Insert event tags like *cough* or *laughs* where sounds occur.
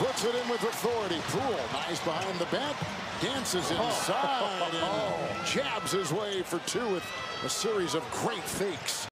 puts it in with authority. Poole, nice behind the back, dances oh. inside and *laughs* jabs his way for two with a series of great fakes.